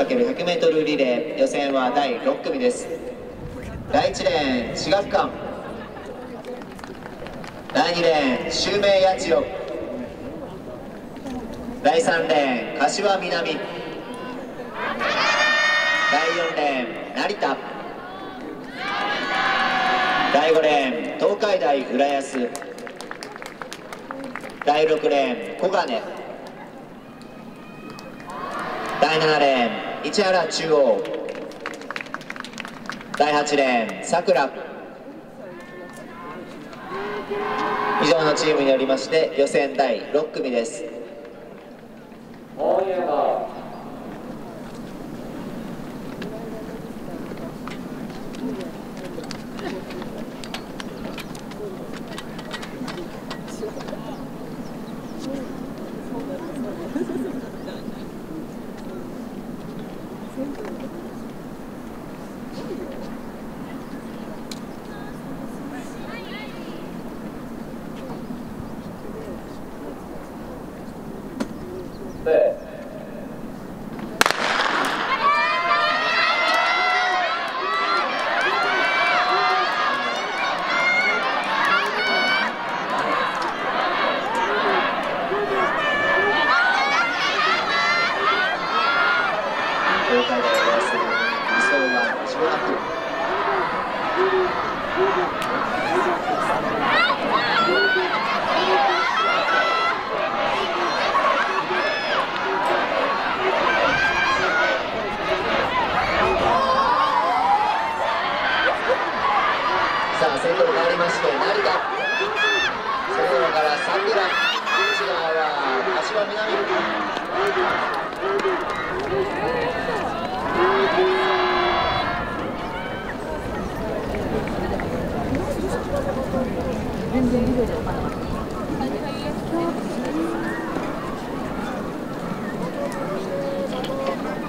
4×100m リレー予選は第6組です。第1レーン志学館。第2レーン襲名八千代第3レーン柏南。第4レーン成田。第5レーン東海大浦安。第6レーン小金。第7レーン市原中央。第8レーンさくら。以上のチームによりまして予選第6組です。東海大浦安理想はしばらくさあ先頭変わりまして成田。外側から桜内側は柏南。た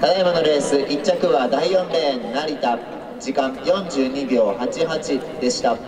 だいまのレース1着は第4レーン成田時間42秒88でした。